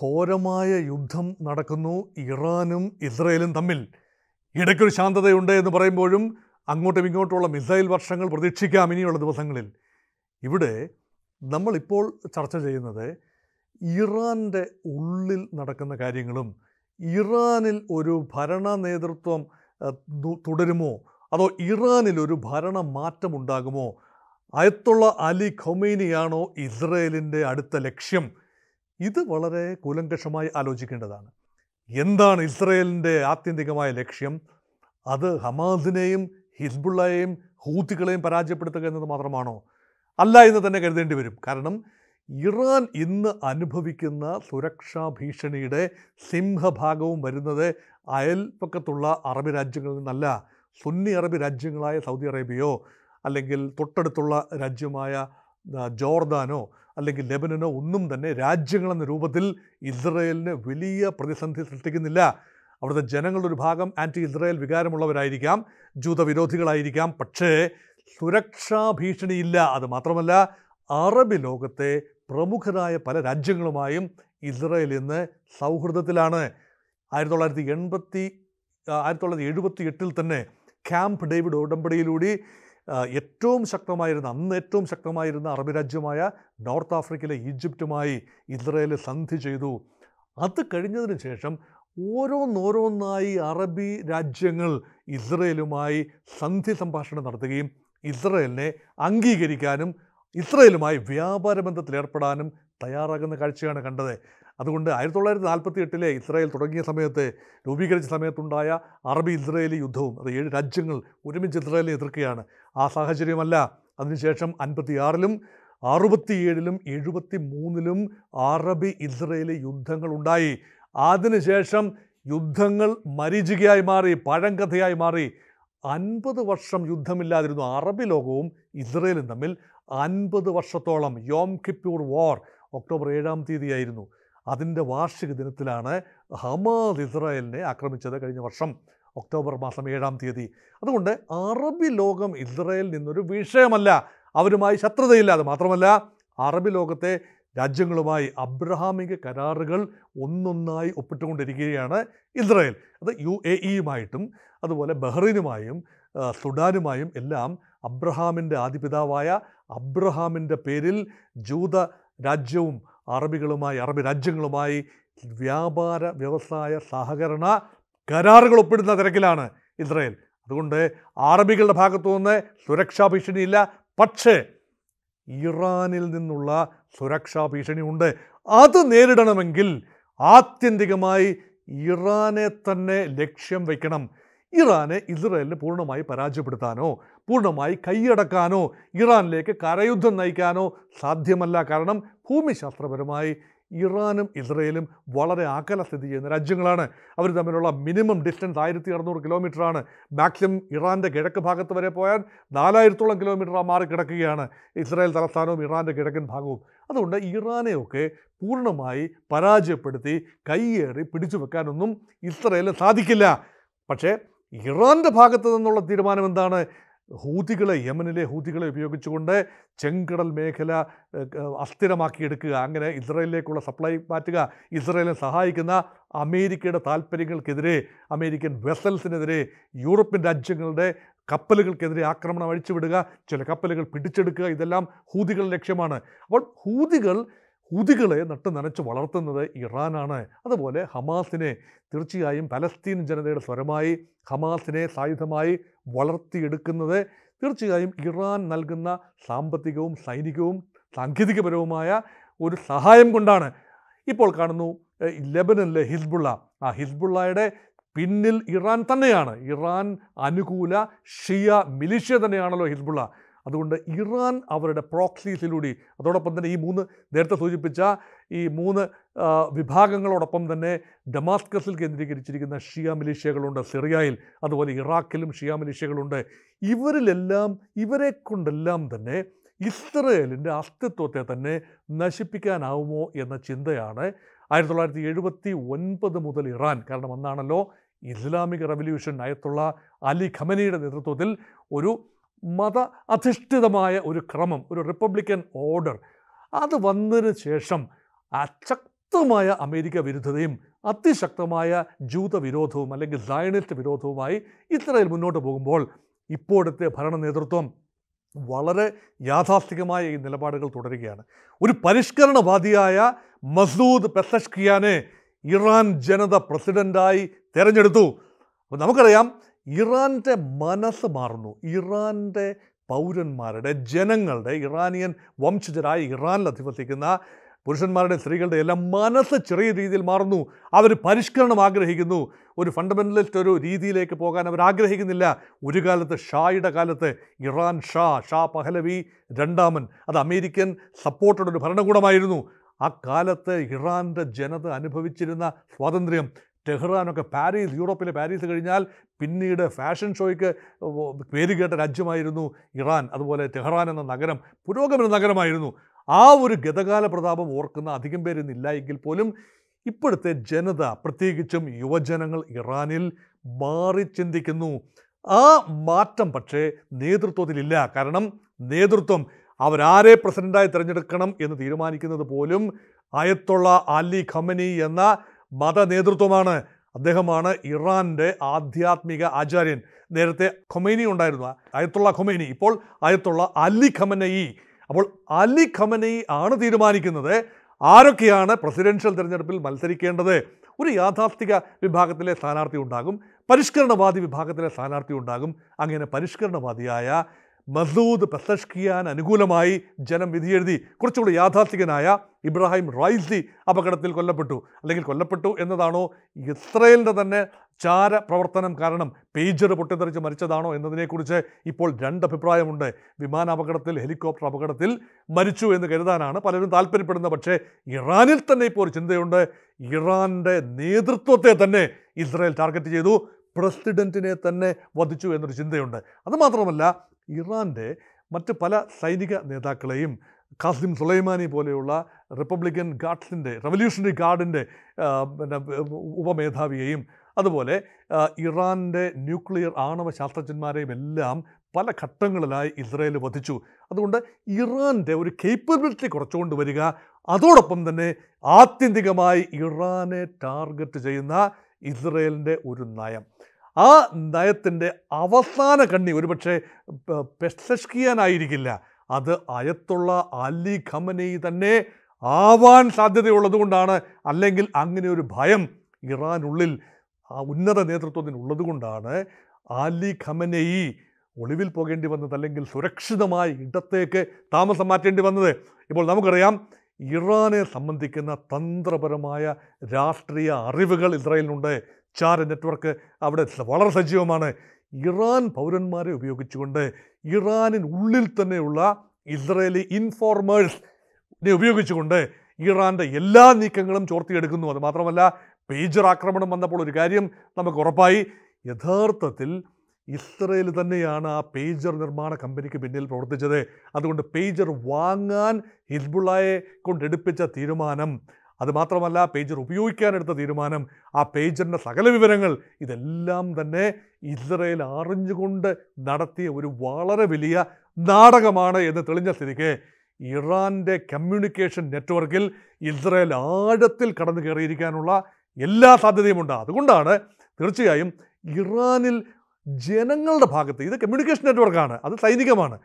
ഘോരമായ യുദ്ധം നടക്കുന്നു ഇറാനും ഇസ്രയേലും തമ്മിൽ. ഇടയ്ക്കൊരു ശാന്തതയുണ്ട് എന്ന് പറയുമ്പോഴും അങ്ങോട്ടും ഇങ്ങോട്ടുമുള്ള മിസൈൽ വർഷങ്ങൾ പ്രതീക്ഷിക്കാം ഇനിയുള്ള ദിവസങ്ങളിൽ. ഇവിടെ നമ്മളിപ്പോൾ ചർച്ച ചെയ്യുന്നത് ഇറാന്റെ ഉള്ളിൽ നടക്കുന്ന കാര്യങ്ങളും ഇറാനിൽ ഒരു ഭരണ നേതൃത്വം തുടരുമോ? അതോ ഇറാനിൽ ഒരു ഭരണ മാറ്റമുണ്ടാകുമോ അയത്തുള്ള അലി ഖൊമൈനിയാണോ ഇസ്രയേലിന്റെ അടുത്ത ലക്ഷ്യം? ഇത് വളരെ കൂലങ്കഷമായി ആലോചിക്കേണ്ടതാണ്. എന്താണ് ഇസ്രയേലിന്റെ ആത്യന്തികമായ ലക്ഷ്യം? അത് ഹമാസിനെയും ഹിസ്ബുള്ളയെയും ഹൂത്തികളെയും പരാജയപ്പെടുത്തുക എന്നത് മാത്രമാണോ? അല്ല എന്ന് തന്നെ കരുതേണ്ടി വരും. കാരണം ഇറാൻ ഇന്ന് അനുഭവിക്കുന്ന സുരക്ഷാ ഭീഷണിയുടെ സിംഹഭാഗവും വരുന്നത് അയൽപ്പക്കത്തുള്ള അറബ് രാജ്യങ്ങളിൽ നിന്നല്ല. സുന്നി അറബ് രാജ്യങ്ങളായ സൗദി അറേബ്യയോ അല്ലെങ്കിൽ തൊട്ടടുത്തുള്ള രാജ്യമായ ജോർദാനോ അല്ലെങ്കിൽ ലെബനനോ ഒന്നും തന്നെ രാജ്യങ്ങളെന്ന രൂപത്തിൽ ഇസ്രയേലിന് വലിയ പ്രതിസന്ധി സൃഷ്ടിക്കുന്നില്ല. അവിടുത്തെ ജനങ്ങളുടെ ഒരു ഭാഗം ആന്റി ഇസ്രായേൽ വികാരമുള്ളവരായിരിക്കാം ജൂതവിരോധികളായിരിക്കാം. പക്ഷേ സുരക്ഷാ ഭീഷണിയില്ല. അത് മാത്രമല്ല അറബ് ലോകത്തെ പ്രമുഖരായ പല രാജ്യങ്ങളുമായും ഇസ്രായേൽ ഇന്ന് സൗഹൃദത്തിലാണ്. ആയിരത്തി തൊള്ളായിരത്തി എൺപത്തി ആയിരത്തി തൊള്ളായിരത്തി എഴുപത്തി എട്ടിൽ തന്നെ ക്യാമ്പ് ഡേവിഡ് ഉടമ്പടിയിലൂടെ ഏറ്റവും ശക്തമായിരുന്ന അന്ന് ഏറ്റവും ശക്തമായിരുന്ന അറബ് രാജ്യമായ നോർത്ത് ആഫ്രിക്കയിലെ ഈജിപ്റ്റുമായി ഇസ്രയേൽ സന്ധി ചെയ്തു. അത് കഴിഞ്ഞതിന് ശേഷം ഓരോന്നോരോന്നായി അറബി രാജ്യങ്ങൾ ഇസ്രയേലുമായി സന്ധി സംഭാഷണം നടത്തുകയും ഇസ്രയേലിനെ അംഗീകരിക്കാനും ഇസ്രയേലുമായി വ്യാപാര ബന്ധത്തിൽ ഏർപ്പെടാനും തയ്യാറാകുന്ന കാഴ്ചയാണ് കണ്ടത്. അതുകൊണ്ട് ആയിരത്തി തൊള്ളായിരത്തി നാൽപ്പത്തി എട്ടിലെ ഇസ്രായേൽ തുടങ്ങിയ സമയത്ത് രൂപീകരിച്ച സമയത്തുണ്ടായ അറബി ഇസ്രായേലി യുദ്ധവും അത് ഏഴ് രാജ്യങ്ങൾ ഒരുമിച്ച് ഇസ്രായേലിനെ എതിർക്കുകയാണ്. ആ സാഹചര്യമല്ല. അതിനുശേഷം അൻപത്തിയാറിലും അറുപത്തിയേഴിലും എഴുപത്തി മൂന്നിലും അറബി ഇസ്രയേലി യുദ്ധങ്ങൾ ഉണ്ടായി. അതിനുശേഷം യുദ്ധങ്ങൾ മരീചികയായി മാറി പഴങ്കഥയായി മാറി. അൻപത് വർഷം യുദ്ധമില്ലാതിരുന്നു അറബി ലോകവും ഇസ്രയേലും തമ്മിൽ അൻപത് വർഷത്തോളം യോം കിപ്യൂർ വാർ ഒക്ടോബർ ഏഴാം തീയതിയായിരുന്നു. അതിന്റെ വാർഷിക ദിനത്തിലാണ് ഹമാദ് ഇസ്രായേലിനെ ആക്രമിച്ചത് കഴിഞ്ഞ വർഷം ഒക്ടോബർ മാസം ഏഴാം തീയതി. അതുകൊണ്ട് അറബി ലോകം ഇസ്രായേലിൽ നിന്നൊരു വിഷയമല്ല. അവരുമായി ശത്രുതയില്ല. അത് മാത്രമല്ല അറബി ലോകത്തെ രാജ്യങ്ങളുമായി അബ്രഹാമിക കരാറുകൾ ഒന്നൊന്നായി ഒപ്പിട്ടുകൊണ്ടിരിക്കുകയാണ് ഇസ്രായേൽ. അത് യു എ ഇയുമായിട്ടും അതുപോലെ ബഹ്റൈനുമായും സുഡാനുമായും എല്ലാം അബ്രഹാമിന്റെ ആദിപിതാവായ അബ്രഹാമിന്റെ പേരിൽ ജൂത രാജ്യവും അറബികളുമായി അറബ് രാജ്യങ്ങളുമായി വ്യാപാര വ്യവസായ സഹകരണ കരാറുകൾ ഒപ്പിടുന്ന തിരക്കിലാണ് ഇസ്രയേൽ. അതുകൊണ്ട് അറബികളുടെ ഭാഗത്തു നിന്ന് സുരക്ഷാ ഭീഷണിയില്ല. പക്ഷേ ഇറാനിൽ നിന്നുള്ള സുരക്ഷാ ഭീഷണിയുണ്ട്. അത് നേരിടണമെങ്കിൽ ആത്യന്തികമായി ഇറാനെ തന്നെ ലക്ഷ്യം വയ്ക്കണം ഇറാനെ ഇസ്രയേലിന് പൂർണമായി പരാജയപ്പെടുത്താനോ പൂർണമായി കൈയടക്കാനോ ഇറാനിലേക്ക് കരയുദ്ധം നയിക്കാനോ സാധ്യമല്ല. കാരണം ഭൂമിശാസ്ത്രപരമായി ഇറാനും ഇസ്രയേലും വളരെ അകല സ്ഥിതി ചെയ്യുന്ന രാജ്യങ്ങളാണ്. അവർ തമ്മിലുള്ള മിനിമം ഡിസ്റ്റൻസ് ആയിരത്തി അറുന്നൂറ് കിലോമീറ്ററാണ്. മാക്സിമം ഇറാന്റെ കിഴക്ക് ഭാഗത്ത് വരെ പോയാൽ നാലായിരത്തോളം കിലോമീറ്റർ മാറി കിടക്കുകയാണ്. ഇസ്രായേൽ തലസ്ഥാനവും ഇറാന്റെ കിഴക്കൻ ഭാഗവും. അതുകൊണ്ട് ഇറാനെയൊക്കെ പൂർണമായി പരാജയപ്പെടുത്തി കൈയേറി പിടിച്ചു വെക്കാനൊന്നും ഇസ്രയേലിന് സാധിക്കില്ല. പക്ഷേ ഇറാന്റെ ഭാഗത്ത് നിന്നുള്ള തീരുമാനം എന്താണ്? ഹൂതികളെ യമനിലെ ഹൂതികളെ ഉപയോഗിച്ചുകൊണ്ട് ചെങ്കടൽ മേഖല അസ്ഥിരമാക്കിയെടുക്കുക അങ്ങനെ ഇസ്രയേലിലേക്കുള്ള സപ്ലൈ മാറ്റുക ഇസ്രയേലിനെ സഹായിക്കുന്ന അമേരിക്കയുടെ താല്പര്യങ്ങൾക്കെതിരെ അമേരിക്കൻ വെസൽസിനെതിരെ യൂറോപ്യൻ രാജ്യങ്ങളുടെ കപ്പലുകൾക്കെതിരെ ആക്രമണം അഴിച്ചുവിടുക ചില കപ്പലുകൾ പിടിച്ചെടുക്കുക ഇതെല്ലാം ഹൂതികളുടെ ലക്ഷ്യമാണ്. അപ്പോൾ ഹൂതികൾ ഹൂതികളെ നട്ട് നനച്ച് വളർത്തുന്നത് ഇറാനാണ്. അതുപോലെ ഹമാസിനെ തീർച്ചയായും പലസ്തീൻ ജനതയുടെ സ്വരമായി ഹമാസിനെ സായുധമായി വളർത്തിയെടുക്കുന്നത് തീർച്ചയായും ഇറാൻ നൽകുന്ന സാമ്പത്തികവും സൈനികവും സാങ്കേതികപരവുമായ ഒരു സഹായം കൊണ്ടാണ്. ഇപ്പോൾ കാണുന്നു ലെബനനിലെ ഹിസ്ബുള്ള. ആ ഹിസ്ബുള്ളയുടെ പിന്നിൽ ഇറാൻ തന്നെയാണ്. ഇറാൻ അനുകൂല ഷിയ മിലിഷ്യ തന്നെയാണല്ലോ ഹിസ്ബുള്ള. അതുകൊണ്ട് ഇറാൻ അവരുടെ പ്രോക്സീസിലൂടെ അതോടൊപ്പം തന്നെ ഈ മൂന്ന് നേരത്തെ സൂചിപ്പിച്ച ഈ മൂന്ന് വിഭാഗങ്ങളോടൊപ്പം തന്നെ ഡമാസ്കസിൽ കേന്ദ്രീകരിച്ചിരിക്കുന്ന ഷിയ മിലീഷ്യകളുണ്ട് സിറിയയിൽ അതുപോലെ ഇറാഖിലും ഷിയ മിലീഷ്യകളുണ്ട്. ഇവരിലെല്ലാം ഇവരെ കൊണ്ടെല്ലാം തന്നെ ഇസ്രയേലിന്റെ അസ്തിത്വത്തെ തന്നെ നശിപ്പിക്കാനാവുമോ എന്ന ചിന്തയാണ് ആയിരത്തി തൊള്ളായിരത്തി എഴുപത്തി ഒൻപത് മുതൽ ഇറാൻ. കാരണം അന്നാണല്ലോ ഇസ്ലാമിക് റവല്യൂഷൻ. അയത്തുള്ള അലി ഖമനിയുടെ നേതൃത്വത്തിൽ ഒരു മത അധിഷ്ഠിതമായ ഒരു ക്രമം ഒരു റിപ്പബ്ലിക്കൻ ഓർഡർ. അത് വന്നതിന് ശേഷം അശക്തമായ അമേരിക്ക വിരുദ്ധതയും അതിശക്തമായ ജൂത വിരോധവും അല്ലെങ്കിൽ സയണിസ്റ്റ് വിരോധവുമായി ഇസ്രായേൽ മുന്നോട്ട് പോകുമ്പോൾ ഇപ്പോഴത്തെ ഭരണ നേതൃത്വം വളരെ യാഥാസ്ഥികമായ ഈ നിലപാടുകൾ തുടരുകയാണ്. ഒരു പരിഷ്കരണവാദിയായ മസൂദ് പെസഷ്കിയാനെ ഇറാൻ ജനത പ്രസിഡന്റായി തിരഞ്ഞെടുത്തു. നമുക്കറിയാം ഇറാന്റെ മനസ്സ് മാറുന്നു. ഇറാന്റെ പൗരന്മാരുടെ ജനങ്ങളുടെ ഇറാനിയൻ വംശജരായ ഇറാനിൽ അധിവസിക്കുന്ന പുരുഷന്മാരുടെ സ്ത്രീകളുടെ എല്ലാം മനസ്സ് ചെറിയ രീതിയിൽ മാറുന്നു. അവർ പരിഷ്കരണം ആഗ്രഹിക്കുന്നു. ഒരു ഫണ്ടമെന്റലിസ്റ്റ് ഒരു രീതിയിലേക്ക് പോകാൻ അവർ ആഗ്രഹിക്കുന്നില്ല. ഒരു കാലത്ത് ഷായുടെ കാലത്ത് ഇറാൻ ഷാ ഷാ പഹലവി രണ്ടാമൻ അത് അമേരിക്കൻ സപ്പോർട്ടഡ് ഒരു ഭരണകൂടമായിരുന്നു. ആ കാലത്ത് ഇറാന്റെ ജനത അനുഭവിച്ചിരുന്ന സ്വാതന്ത്ര്യം ടെഹ്റാനൊക്കെ പാരീസ് യൂറോപ്പിലെ പാരീസ് കഴിഞ്ഞാൽ പിന്നീട് ഫാഷൻ ഷോയ്ക്ക് പേരുകേട്ട രാജ്യമായിരുന്നു ഇറാൻ അതുപോലെ ടെഹ്റാൻ എന്ന നഗരം പുരോഗമന നഗരമായിരുന്നു. ആ ഒരു ഗതകാല പ്രതാപം ഓർക്കുന്ന അധികം പേരൊന്നില്ല എങ്കിൽ പോലും ഇപ്പോഴത്തെ ജനത പ്രത്യേകിച്ചും യുവജനങ്ങൾ ഇറാനിൽ മാറി ചിന്തിക്കുന്നു. ആ മാറ്റം പക്ഷേ നേതൃത്വത്തിലില്ല. കാരണം നേതൃത്വം അവരാരെ പ്രസിഡന്റായി തിരഞ്ഞെടുക്കണം എന്ന് തീരുമാനിക്കുന്നത് പോലും അയത്തുള്ള അലി ഖമനി എന്ന മത നേതൃത്വമാണ് അദ്ദേഹമാണ് ഇറാന്റെ ആധ്യാത്മിക ആചാര്യൻ. നേരത്തെ ഖൊമൈനി ഉണ്ടായിരുന്ന. അയത്തുള്ള ഖൊമൈനി. ഇപ്പോൾ അയത്തുള്ള അലി ഖമനയി. അപ്പോൾ അലി ഖമനയി ആണ് തീരുമാനിക്കുന്നത് ആരൊക്കെയാണ് പ്രസിഡൻഷ്യൽ തിരഞ്ഞെടുപ്പിൽ മത്സരിക്കേണ്ടത്. ഒരു യാഥാർത്ഥിക വിഭാഗത്തിലെ സ്ഥാനാർത്ഥി ഉണ്ടാകും. പരിഷ്കരണവാദി വിഭാഗത്തിലെ സ്ഥാനാർത്ഥി ഉണ്ടാകും. അങ്ങനെ പരിഷ്കരണവാദിയായ മസൂദ് പെസഷ്കിയാൻ അനുകൂലമായി ജനം വിധിയെഴുതി കുറച്ചുകൂടി യാഥാർത്ഥികനായ ഇബ്രാഹിം റൈസി അപകടത്തിൽ കൊല്ലപ്പെട്ടു. അല്ലെങ്കിൽ കൊല്ലപ്പെട്ടു എന്നതാണോ? ഇസ്രയേലിന്റെ തന്നെ ചാര പ്രവർത്തനം കാരണം പേജർ പൊട്ടിത്തെറിച്ച് മരിച്ചതാണോ എന്നതിനെക്കുറിച്ച് ഇപ്പോൾ രണ്ട് അഭിപ്രായമുണ്ട്. വിമാനാപകടത്തിൽ ഹെലികോപ്റ്റർ അപകടത്തിൽ മരിച്ചു എന്ന് കരുതാനാണ് പലരും താല്പര്യപ്പെടുന്നത്. പക്ഷേ ഇറാനിൽ തന്നെ ഇപ്പോൾ ഒരു ചിന്തയുണ്ട്. ഇറാന്റെ നേതൃത്വത്തെ തന്നെ ഇസ്രായേൽ ടാർഗറ്റ് ചെയ്തു. പ്രസിഡന്റിനെ തന്നെ വധിച്ചു എന്നൊരു ചിന്തയുണ്ട്. അതുമാത്രമല്ല ഇറാന്റെ മറ്റ് പല സൈനിക നേതാക്കളെയും ഖാസിം സുലൈമാനി പോലെയുള്ള റിപ്പബ്ലിക്കൻ ഗാർഡ്സിന്റെ റവല്യൂഷണറി ഗാർഡിന്റെ പിന്നെ ഉപമേധാവിയെയും അതുപോലെ ഇറാന്റെ ന്യൂക്ലിയർ ആണവ ശാസ്ത്രജ്ഞന്മാരെയും എല്ലാം പല ഘട്ടങ്ങളിലായി ഇസ്രയേൽ വധിച്ചു. അതുകൊണ്ട് ഇറാന്റെ ഒരു കേപ്പബിലിറ്റി കുറച്ചുകൊണ്ട് വരിക അതോടൊപ്പം തന്നെ ആത്യന്തികമായി ഇറാനെ ടാർഗറ്റ് ചെയ്യുന്ന ഇസ്രയേലിന്റെ ഒരു നയം. ആ നയത്തിന്റെ അവസാന കണ്ണി ഒരുപക്ഷെ പെസഷ്കിയാനായിരിക്കില്ല അത് അയത്തുള്ള അലി ഖമനി തന്നെ ആവാൻ സാധ്യതയുള്ളതുകൊണ്ടാണ്. അല്ലെങ്കിൽ അങ്ങനെ ഒരു ഭയം ഇറാനുള്ളിൽ ആ ഉന്നത നേതൃത്വത്തിന് ഉള്ളതുകൊണ്ടാണ് അലി ഖമനയി ഒളിവിൽ പോകേണ്ടി വന്നത് അല്ലെങ്കിൽ സുരക്ഷിതമായ ഇടത്തേക്ക് താമസം മാറ്റേണ്ടി വന്നത്. ഇപ്പോൾ നമുക്കറിയാം ഇറാനെ സംബന്ധിക്കുന്ന തന്ത്രപരമായ രാഷ്ട്രീയ അറിവുകൾ ഇസ്രായേലിനുണ്ട്. ചാര നെറ്റ്വർക്ക് അവിടെ വളരെ സജീവമാണ്. ഇറാൻ പൗരന്മാരെ ഉപയോഗിച്ചുകൊണ്ട് ഇറാനിനുള്ളിൽ തന്നെയുള്ള ഇസ്രയേലി ഇൻഫോർമേഴ്സിനെ ഉപയോഗിച്ചുകൊണ്ട് ഇറാന്റെ എല്ലാ നീക്കങ്ങളും ചോർത്തിയെടുക്കുന്നു. അത് മാത്രമല്ല പേജർ ആക്രമണം വന്നപ്പോൾ ഒരു കാര്യം നമുക്ക് ഉറപ്പായി. യഥാർത്ഥത്തിൽ ഇസ്രയേൽ തന്നെയാണ് ആ പേജർ നിർമ്മാണ കമ്പനിക്ക് പിന്നിൽ പ്രവർത്തിച്ചത്. അതുകൊണ്ട് പേജർ വാങ്ങാൻ ഹിസ്ബുള്ളയെ കൊണ്ടെടുപ്പിച്ച തീരുമാനം. അതുമാത്രമല്ല പേജർ ഉപയോഗിക്കാനെടുത്ത തീരുമാനം. ആ പേജറിന്റെ സകല വിവരങ്ങൾ ഇതെല്ലാം തന്നെ ഇസ്രയേൽ അറിഞ്ഞുകൊണ്ട് നടത്തിയ ഒരു വളരെ വലിയ നാടകമാണ് എന്ന് തെളിഞ്ഞ സ്ഥിതിക്ക് ഇറാന്റെ കമ്മ്യൂണിക്കേഷൻ നെറ്റ്വർക്കിൽ ഇസ്രയേൽ ആഴത്തിൽ കടന്നു കയറിയിരിക്കാനുള്ള എല്ലാ സാധ്യതയുമുണ്ട്. അതുകൊണ്ടാണ് തീർച്ചയായും ഇറാനിൽ ജനങ്ങളുടെ ഭാഗത്ത് ഇത് കമ്മ്യൂണിക്കേഷൻ നെറ്റ്വർക്കാണ് അത് സൈനികമാണ്.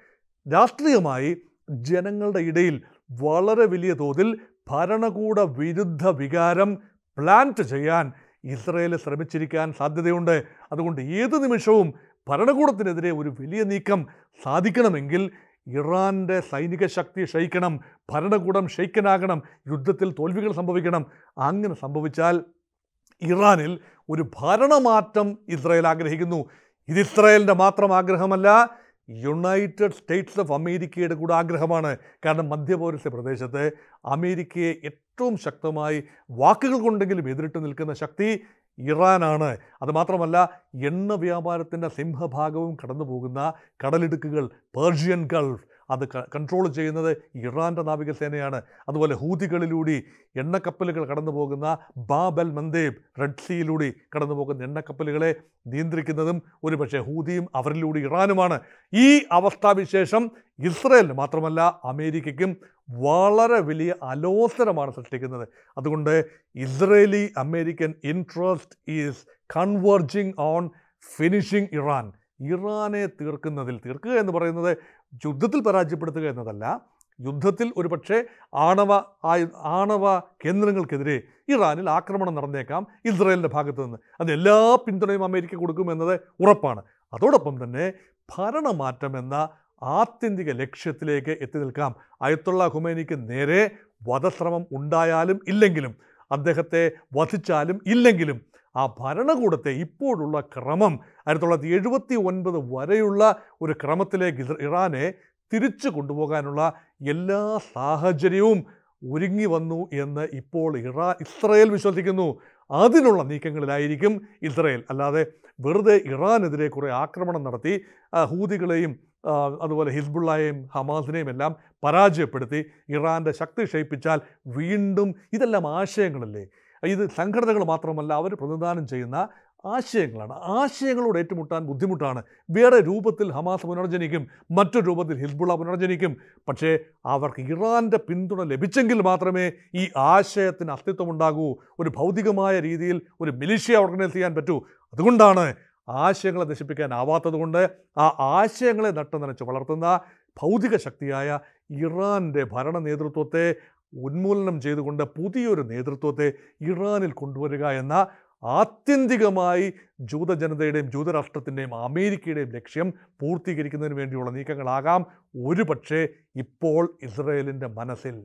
രാഷ്ട്രീയമായി ജനങ്ങളുടെ ഇടയിൽ വളരെ വലിയ തോതിൽ ഭരണകൂട വിരുദ്ധ വികാരം പ്ലാന്റ് ചെയ്യാൻ ഇസ്രയേൽ ശ്രമിച്ചിരിക്കാൻ സാധ്യതയുണ്ട്. അതുകൊണ്ട് ഏത് നിമിഷവും ഭരണകൂടത്തിനെതിരെ ഒരു വലിയ നീക്കം സാധിക്കണമെങ്കിൽ ഇറാന്റെ സൈനിക ശക്തി ക്ഷയിക്കണം ഭരണകൂടം ക്ഷയിക്കനാകണം യുദ്ധത്തിൽ തോൽവികൾ സംഭവിക്കണം. അങ്ങനെ സംഭവിച്ചാൽ ഇറാനിൽ ഒരു ഭരണമാറ്റം ഇസ്രയേൽ ആഗ്രഹിക്കുന്നു. ഇത് ഇസ്രായേലിന്റെ മാത്രം ആഗ്രഹമല്ല യുണൈറ്റഡ് സ്റ്റേറ്റ്സ് ഓഫ് അമേരിക്കയുടെ കൂടെ ആഗ്രഹമാണ്. കാരണം മധ്യപൗരസ്യ പ്രദേശത്ത് അമേരിക്കയെ ഏറ്റവും ശക്തമായി വാക്കുകൾ കൊണ്ടെങ്കിലും എതിരിട്ട് നിൽക്കുന്ന ശക്തി ഇറാനാണ്. അതുമാത്രമല്ല എണ്ണ വ്യാപാരത്തിന്റെ സിംഹഭാഗവും കടന്നു പോകുന്ന കടലിടുക്കുകൾ പേർഷ്യൻ ഗൾഫ് അത് കൺട്രോൾ ചെയ്യുന്നത് ഇറാന്റെ നാവികസേനയാണ് അതുപോലെ ഹൂതികളിലൂടെ എണ്ണക്കപ്പലുകൾ കടന്നു പോകുന്ന ബാബൽ മന്ദേബ് റെഡ് സീയിലൂടെ കടന്നു പോകുന്ന എണ്ണക്കപ്പലുകളെ നിയന്ത്രിക്കുന്നതും ഒരുപക്ഷെ ഹൂതിയും അവരിലൂടെ ഇറാനുമാണ്. ഈ അവസ്ഥാവിശേഷം ഇസ്രയേലിന് മാത്രമല്ല അമേരിക്കയ്ക്കും വളരെ വലിയ അലോസരമാണ് സൃഷ്ടിക്കുന്നത്. അതുകൊണ്ട് Israeli American interest is converging on finishing Iran. ഇറാനെ തീർക്കുന്നതിൽ തീർക്കുക എന്ന് പറയുന്നത് യുദ്ധത്തിൽ പരാജയപ്പെടുത്തുക എന്നതല്ല യുദ്ധത്തിൽ ഒരുപക്ഷെ ആണവ ആയു ആണവ കേന്ദ്രങ്ങൾക്കെതിരെ ഇറാനിൽ ആക്രമണം നടന്നേക്കാം ഇസ്രയേലിന്റെ ഭാഗത്തു നിന്ന്. അത് എല്ലാ പിന്തുണയും അമേരിക്ക കൊടുക്കുമെന്നത് ഉറപ്പാണ്. അതോടൊപ്പം തന്നെ ഭരണമാറ്റം എന്ന ആത്യന്തിക ലക്ഷ്യത്തിലേക്ക് എത്തി നിൽക്കാം. അയത്തുള്ള ഹുമേനിക്ക് നേരെ വധശ്രമം ഉണ്ടായാലും ഇല്ലെങ്കിലും അദ്ദേഹത്തെ വധിച്ചാലും ഇല്ലെങ്കിലും ആ ഭരണകൂടത്തെ ഇപ്പോഴുള്ള ക്രമം ആയിരത്തി തൊള്ളായിരത്തി എഴുപത്തി ഒൻപത് വരെയുള്ള ഒരു ക്രമത്തിലേക്ക് ഇറാനെ തിരിച്ചു കൊണ്ടുപോകാനുള്ള എല്ലാ സാഹചര്യവും ഒരുങ്ങി വന്നു എന്ന് ഇപ്പോൾ ഇറാ ഇസ്രയേൽ വിശ്വസിക്കുന്നു. അതിനുള്ള നീക്കങ്ങളിലായിരിക്കും ഇസ്രയേൽ. അല്ലാതെ വെറുതെ ഇറാനെതിരെ കുറേ ആക്രമണം നടത്തി ഹൂതികളെയും അതുപോലെ ഹിസ്ബുള്ളയെയും ഹമാസിനെയും എല്ലാം പരാജയപ്പെടുത്തി ഇറാന്റെ ശക്തി ക്ഷയിപ്പിച്ചാൽ വീണ്ടും ഇതെല്ലാം ആശയങ്ങളല്ലേ? ഇത് സംഘടനകൾ മാത്രമല്ല അവർ പ്രതിദാനം ചെയ്യുന്ന ആശയങ്ങളാണ്. ആശയങ്ങളോട് ഏറ്റുമുട്ടാൻ ബുദ്ധിമുട്ടാണ്. വേറെ രൂപത്തിൽ ഹമാസ് പുനർജനിക്കും മറ്റൊരു രൂപത്തിൽ ഹിസ്ബുള്ള പുനർജനിക്കും. പക്ഷേ അവർക്ക് ഇറാന്റെ പിന്തുണ ലഭിച്ചെങ്കിൽ മാത്രമേ ഈ ആശയത്തിന് അസ്തിത്വമുണ്ടാകൂ ഒരു ഭൗതികമായ രീതിയിൽ ഒരു മിലിഷ്യ ഓർഗനൈസ് ചെയ്യാൻ പറ്റൂ. അതുകൊണ്ടാണ് ആശയങ്ങളെ നശിപ്പിക്കാനാവാത്തതുകൊണ്ട് ആ ആശയങ്ങളെ നട്ടു നനച്ച് വളർത്തുന്ന ഭൗതിക ശക്തിയായ ഇറാന്റെ ഭരണ നേതൃത്വത്തെ ഉന്മൂലനം ചെയ്തുകൊണ്ട് പുതിയൊരു നേതൃത്വത്തെ ഇറാനിൽ കൊണ്ടുവരിക എന്ന ആത്യന്തികമായി ജൂതജനതയുടെയും ജൂതരാഷ്ട്രത്തിന്റെയും അമേരിക്കയുടെയും ലക്ഷ്യം പൂർത്തീകരിക്കുന്നതിന് വേണ്ടിയുള്ള നീക്കങ്ങളാകാം. ഒരുപക്ഷേ ഇപ്പോൾ ഇസ്രയേലിന്റെ മനസ്സിൽ.